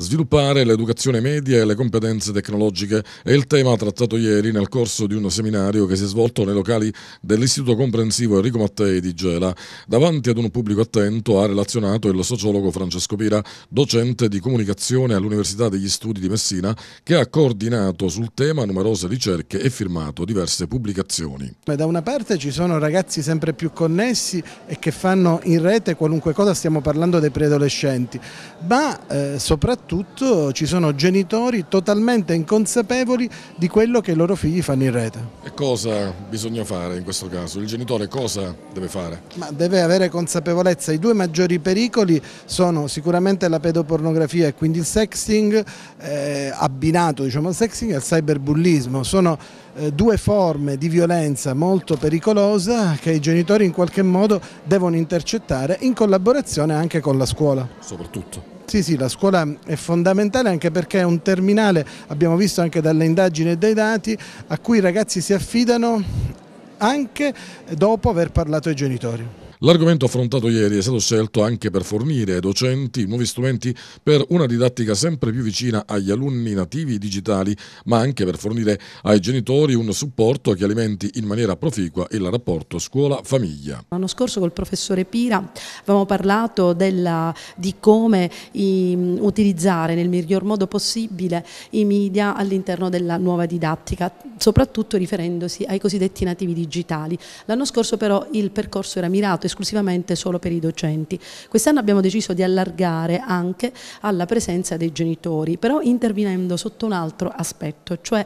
Sviluppare l'educazione media e le competenze tecnologiche è il tema trattato ieri nel corso di un seminario che si è svolto nei locali dell'Istituto Comprensivo Enrico Mattei di Gela. Davanti ad un pubblico attento ha relazionato il sociologo Francesco Pira, docente di comunicazione all'Università degli Studi di Messina, che ha coordinato sul tema numerose ricerche e firmato diverse pubblicazioni. Da una parte ci sono ragazzi sempre più connessi e che fanno in rete qualunque cosa, stiamo parlando dei preadolescenti, ma eh, soprattutto ci sono genitori totalmente inconsapevoli di quello che i loro figli fanno in rete. E cosa bisogna fare in questo caso? Il genitore cosa deve fare? Ma deve avere consapevolezza. I due maggiori pericoli sono sicuramente la pedopornografia e quindi il sexting, eh, abbinato diciamo, al sexting e al cyberbullismo. Sono eh, due forme di violenza molto pericolosa che i genitori in qualche modo devono intercettare in collaborazione anche con la scuola. Soprattutto. Sì, sì, la scuola è fondamentale anche perché è un terminale, abbiamo visto anche dalle indagini e dai dati, a cui i ragazzi si affidano anche dopo aver parlato ai genitori. L'argomento affrontato ieri è stato scelto anche per fornire ai docenti nuovi strumenti per una didattica sempre più vicina agli alunni nativi digitali, ma anche per fornire ai genitori un supporto che alimenti in maniera proficua il rapporto scuola-famiglia. L'anno scorso col professore Pira avevamo parlato della, di come i, utilizzare nel miglior modo possibile i media all'interno della nuova didattica, soprattutto riferendosi ai cosiddetti nativi digitali. L'anno scorso però il percorso era mirato esclusivamente solo per i docenti. Quest'anno abbiamo deciso di allargare anche alla presenza dei genitori, però intervenendo sotto un altro aspetto, cioè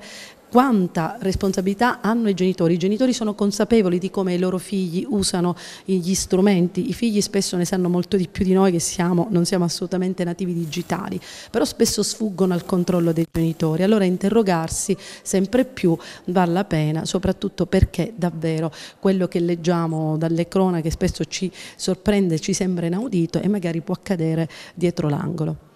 quanta responsabilità hanno i genitori. I genitori sono consapevoli di come i loro figli usano gli strumenti, i figli spesso ne sanno molto di più di noi che siamo, non siamo assolutamente nativi digitali, però spesso sfuggono al controllo dei genitori. Allora interrogarsi sempre più vale la pena, soprattutto perché davvero quello che leggiamo dalle cronache spesso ci sorprende, ci sembra inaudito e magari può accadere dietro l'angolo.